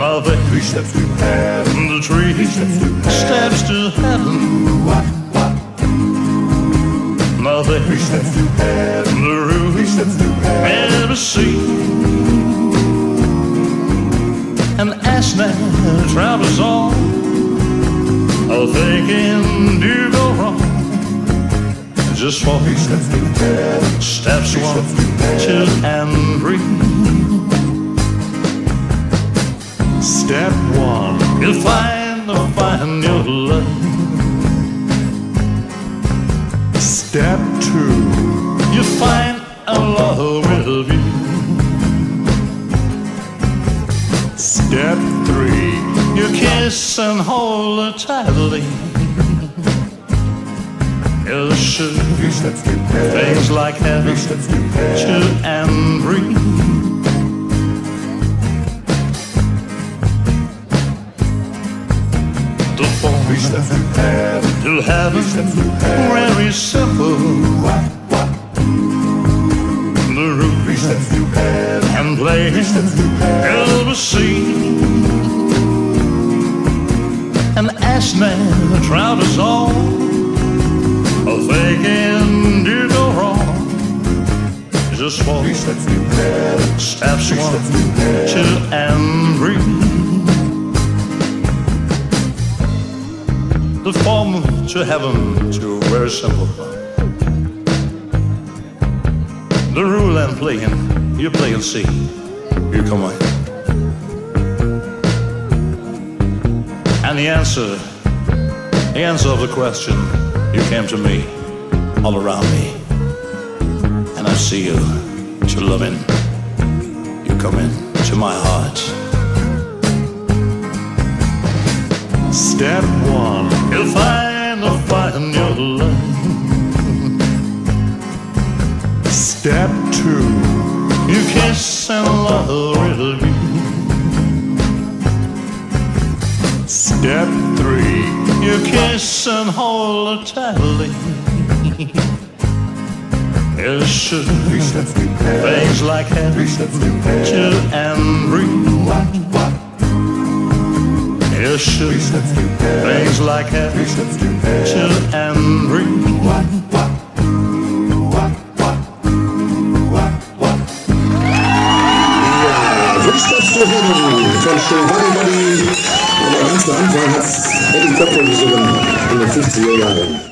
Nothing. Three steps to heaven. The tree steps to heaven. Nothing. Three steps to heaven. The roof Three steps to heaven. never see. And as now travels on, thinking do go wrong. Just Three steps to heaven. steps, one, two, and three. Step one. You'll find, the find your love. Step two. you'll find a love with you. Step three. You kiss and hold her tightly. You should Three steps to heaven. things like heaven, Three steps to heaven. two and three. Three four to heaven. to heaven, to very simple. The Three roof steps to heaven. and play Three to. Elvis and as man travels on, oh, thinking do go wrong. Just walk Three steps to steps one, to two, and three. The form to heaven to very simple. The rule I'm playing, you play and see. You come on. And the answer, the answer of the question, you came to me, all around me. And I see you, to loving. You come in to my heart. Step one. You'll find, your. Step two. You kiss and love with you. Step three. You kiss and hold tightly. You should Three steps to heaven. things like Three delicious things like hatchet and breed. Von Giovanni Bari. Und am Anfang hat Eddie Cochran gesungen in den 50er Jahren.